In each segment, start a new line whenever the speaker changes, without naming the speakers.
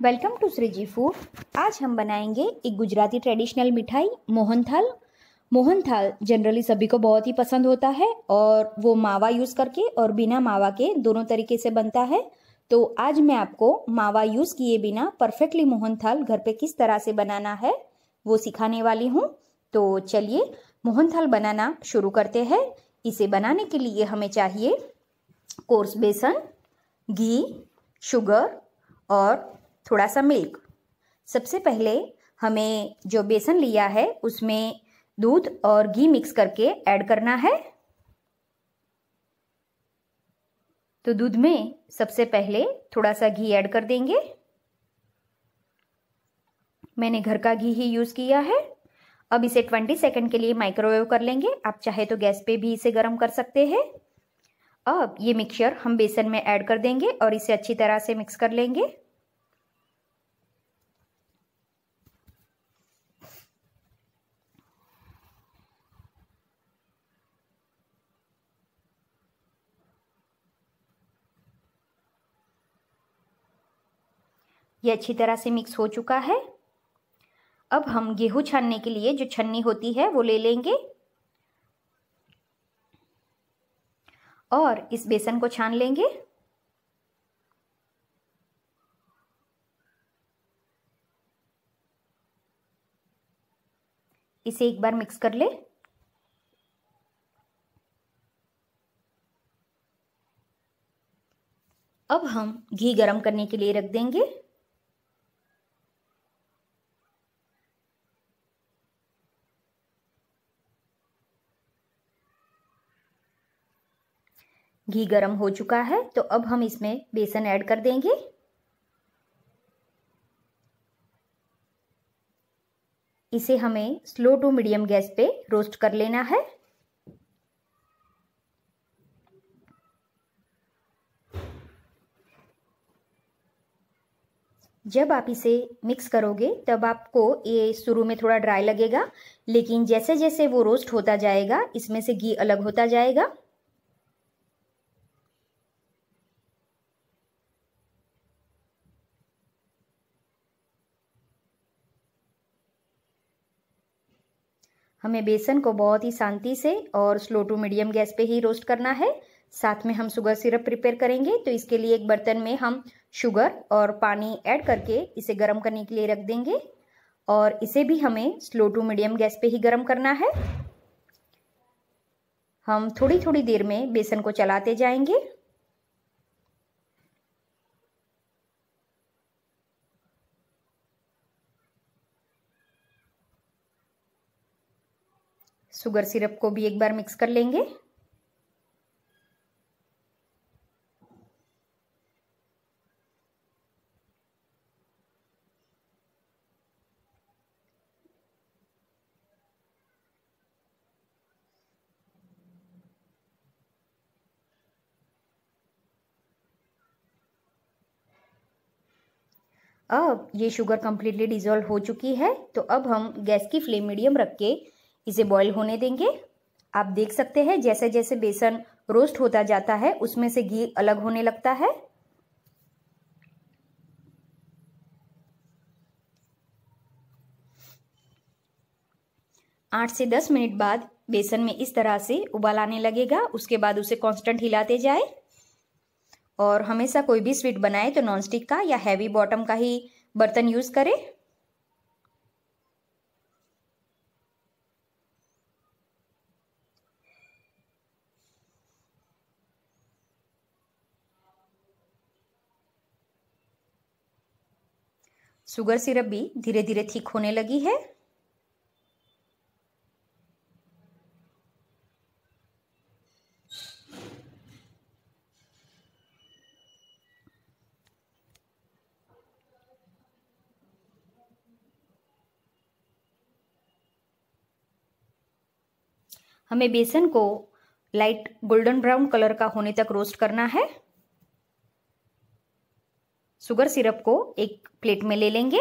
Welcome to सृजी food. आज हम बनाएँगे एक गुजराती ट्रेडिशनल मिठाई मोहनथाल मोहनथाल जनरली सभी को बहुत ही पसंद होता है और वो मावा यूज़ करके और बिना मावा के दोनों तरीके से बनता है। तो आज मैं आपको मावा यूज़ किए बिना परफेक्टली मोहनथाल घर पे किस तरह से बनाना है, वो सिखाने वाली हूँ। तो चलिए मोहनथाल बनाना शुरू करते हैं। इसे बनाने के लिए हमें चाहिए कोर्स बेसन, घी शुगर और थोड़ा सा मिल्क सबसे पहले हमें जो बेसन लिया है, उसमें दूध और घी मिक्स करके ऐड करना है। तो दूध में सबसे पहले थोड़ा सा घी ऐड कर देंगे। मैंने घर का घी ही यूज़ किया है। अब इसे 20 सेकंड के लिए माइक्रोवेव कर लेंगे। आप चाहे तो गैस पे भी इसे गर्म कर सकते हैं। अब ये मिक्सचर हम बेसन में ऐड कर देंगे और इसे अच्छी तरह से मिक्स कर लेंगे। ये अच्छी तरह से मिक्स हो चुका है। अब हम गेहूँ छानने के लिए जो छन्नी होती है, वो ले लेंगे। और इस बेसन को छान लेंगे। इसे एक बार मिक्स कर ले। अब हम घी गरम करने के लिए रख देंगे। घी गरम हो चुका है तो अब हम इसमें बेसन ऐड कर देंगे। इसे हमें स्लो टू मीडियम गैस पे रोस्ट कर लेना है। जब आप इसे मिक्स करोगे, तब आपको ये शुरू में थोड़ा ड्राई लगेगा, लेकिन जैसे जैसे वो रोस्ट होता जाएगा, इसमें से घी अलग होता जाएगा। हमें बेसन को बहुत ही शांति से और स्लो टू मीडियम गैस पे ही रोस्ट करना है। साथ में हम शुगर सिरप प्रिपेयर करेंगे तो इसके लिए एक बर्तन में हम शुगर और पानी ऐड करके इसे गर्म करने के लिए रख देंगे। और इसे भी हमें स्लो टू मीडियम गैस पे ही गर्म करना है। हम थोड़ी थोड़ी देर में बेसन को चलाते जाएँगे। शुगर सिरप को भी एक बार मिक्स कर लेंगे। अब ये शुगर कम्प्लीटली डिजोल्व हो चुकी है तो अब हम गैस की फ्लेम मीडियम रख के इसे बॉईल होने देंगे। आप देख सकते हैं जैसे जैसे बेसन रोस्ट होता जाता है, उसमें से घी अलग होने लगता है। आठ से दस मिनट बाद बेसन में इस तरह से उबाल आने लगेगा, उसके बाद उसे कांस्टेंट हिलाते जाए। और हमेशा कोई भी स्वीट बनाए तो नॉनस्टिक का या हैवी बॉटम का ही बर्तन यूज़ करें। शुगर सिरप भी धीरे धीरे ठीक होने लगी है। हमें बेसन को लाइट गोल्डन ब्राउन कलर का होने तक रोस्ट करना है। शुगर सिरप को एक प्लेट में ले लेंगे।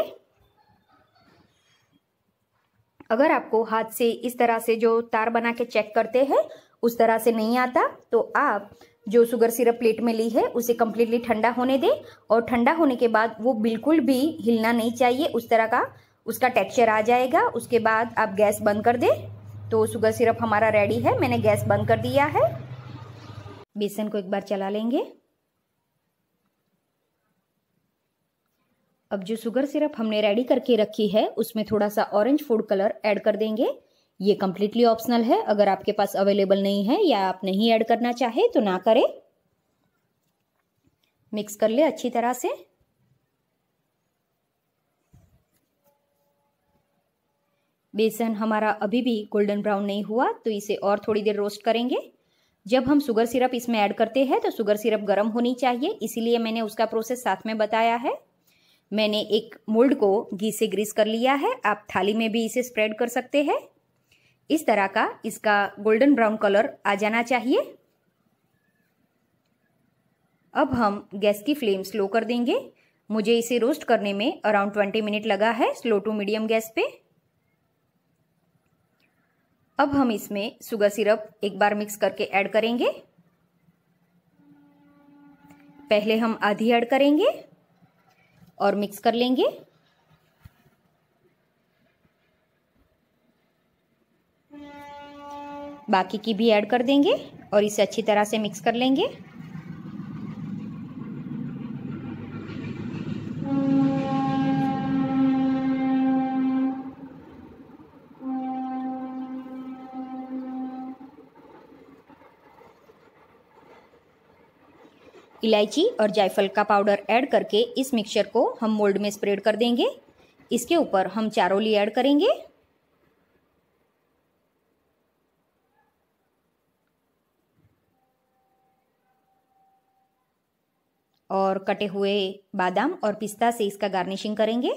अगर आपको हाथ से इस तरह से जो तार बना के चेक करते हैं, उस तरह से नहीं आता तो आप जो शुगर सिरप प्लेट में ली है, उसे कम्प्लीटली ठंडा होने दें और ठंडा होने के बाद वो बिल्कुल भी हिलना नहीं चाहिए। उस तरह का उसका टेक्सचर आ जाएगा। उसके बाद आप गैस बंद कर दें। तो शुगर सिरप हमारा रेडी है। मैंने गैस बंद कर दिया है। बेसन को एक बार चला लेंगे। अब जो शुगर सिरप हमने रेडी करके रखी है, उसमें थोड़ा सा ऑरेंज फ़ूड कलर ऐड कर देंगे। ये कम्प्लीटली ऑप्शनल है। अगर आपके पास अवेलेबल नहीं है या आप नहीं ऐड करना चाहे तो ना करें। मिक्स कर ले अच्छी तरह से। बेसन हमारा अभी भी गोल्डन ब्राउन नहीं हुआ तो इसे और थोड़ी देर रोस्ट करेंगे। जब हम शुगर सिरप इसमें ऐड करते हैं तो शुगर सिरप गर्म होनी चाहिए। इसीलिए मैंने उसका प्रोसेस साथ में बताया है। मैंने एक मोल्ड को घी से ग्रीस कर लिया है। आप थाली में भी इसे स्प्रेड कर सकते हैं। इस तरह का इसका गोल्डन ब्राउन कलर आ जाना चाहिए। अब हम गैस की फ्लेम स्लो कर देंगे। मुझे इसे रोस्ट करने में अराउंड ट्वेंटी मिनट लगा है स्लो टू मीडियम गैस पे। अब हम इसमें शुगर सिरप एक बार मिक्स करके ऐड करेंगे। पहले हम आधी ऐड करेंगे। और मिक्स कर लेंगे। बाकी की भी ऐड कर देंगे और इसे अच्छी तरह से मिक्स कर लेंगे। इलायची और जायफल का पाउडर ऐड करके इस मिक्सचर को हम मोल्ड में स्प्रेड कर देंगे। इसके ऊपर हम चारोली ऐड करेंगे। और कटे हुए बादाम और पिस्ता से इसका गार्निशिंग करेंगे।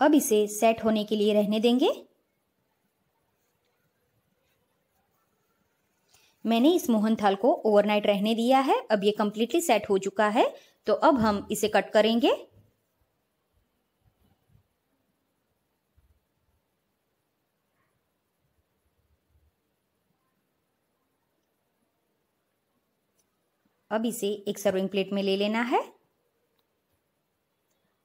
अब इसे सेट होने के लिए रहने देंगे। मैंने इस मोहन थाल को ओवरनाइट रहने दिया है। अब ये कम्प्लीटली सेट हो चुका है। तो अब हम इसे कट करेंगे। अब इसे एक सर्विंग प्लेट में ले लेना है।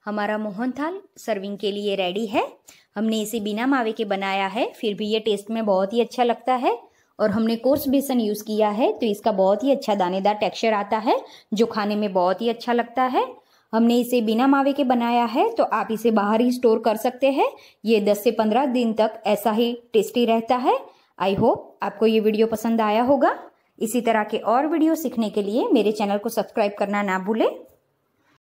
हमारा मोहन थाल सर्विंग के लिए रेडी है। हमने इसे बिना मावे के बनाया है, फिर भी ये टेस्ट में बहुत ही अच्छा लगता है। और हमने कोर्स बेसन यूज़ किया है तो इसका बहुत ही अच्छा दानेदार टेक्सचर आता है, जो खाने में बहुत ही अच्छा लगता है। हमने इसे बिना मावे के बनाया है तो आप इसे बाहर ही स्टोर कर सकते हैं। ये 10 से 15 दिन तक ऐसा ही टेस्टी रहता है। आई होप आपको ये वीडियो पसंद आया होगा। इसी तरह के और वीडियो सीखने के लिए मेरे चैनल को सब्सक्राइब करना ना भूलें।